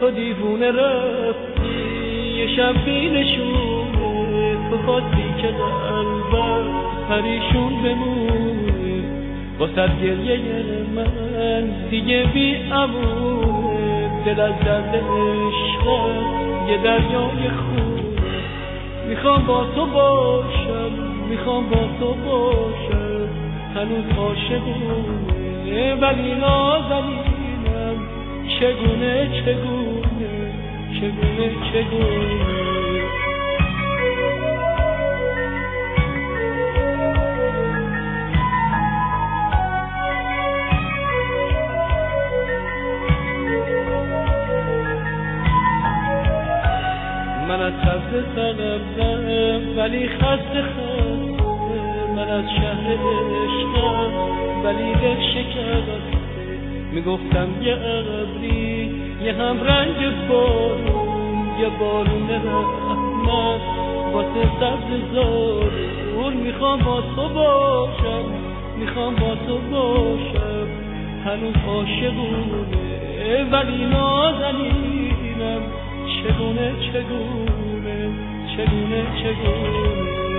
تو دیوونه رفتی یه شب بینشونه تو خواستی که قلبم پریشون بمونه. واسد گریه من دیگه بی امونه دل از درد عشقم یه دریای خونه می‌خوام با تو باشم می‌خوام با تو باشم هنوز عاشقونه ولی نازنینم چگونه چگونه؟ چگونه چگونه؟ من از خسته طلبم ولی خسته خسته. من از شهر عشقم ولی دل شکسته می‌گفتم یه ابری یه هم رنج بارون یه بارون رحمت. واسه سبز زارور می‌خوام با تو باشم می‌خوام با تو باشم. هنوز عاشقونه ولی نازنینم. چگونه چگونه چگونه چگونه؟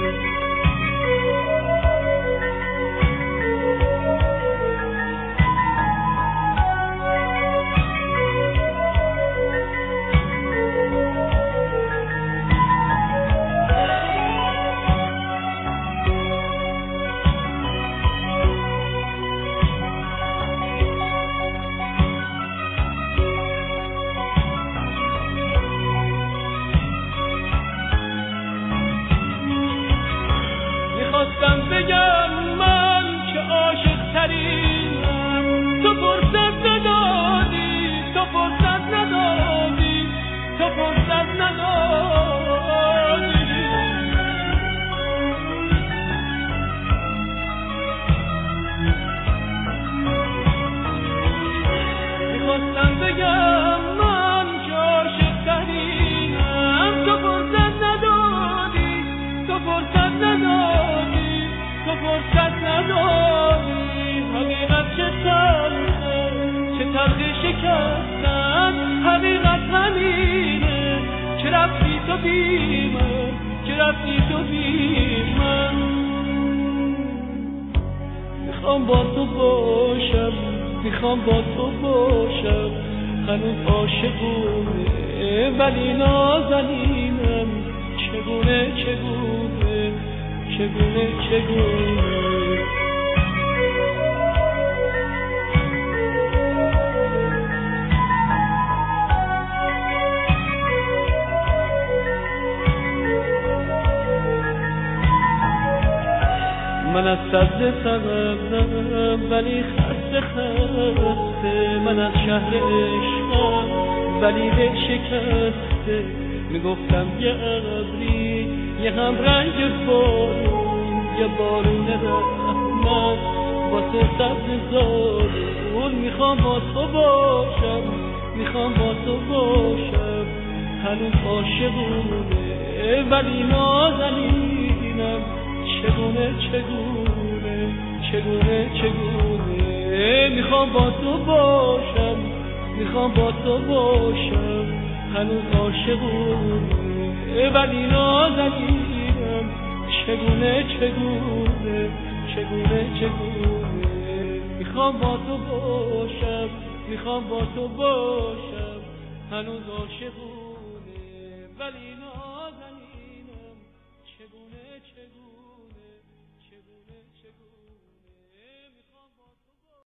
ندادی حقیقت چه تلخه چه تلخی شکستن حقیقت همینه. که رفتی تو بی من رفتی تو بی من می‌خوام با تو باشم می‌خوام با تو باشم. هنوز عاشقونه ولی نازنینم من از سبز سبزم ولی خسته خسته. من از شهر عشقم ولی دل شکسته. می‌گفتم یه ابری یه هم رنگ بارون یه بارون رحمت. واسه سبز زارون می‌خوام با تو باشم می‌خوام با تو باشم. هنوز عاشقونه ولی نازنینم. چگونه چگونه چگونه چگونه؟ می‌خوام با تو باشم می‌خوام با تو باشم هنوز عاشقونه ولی نازنینم. چگونه چگونه چگونه چگونه؟ می‌خوام با تو باشم می‌خوام با تو باشم هنوز عاشقونه ولی نازنینم. چگونه چگونه؟ Hallelujah.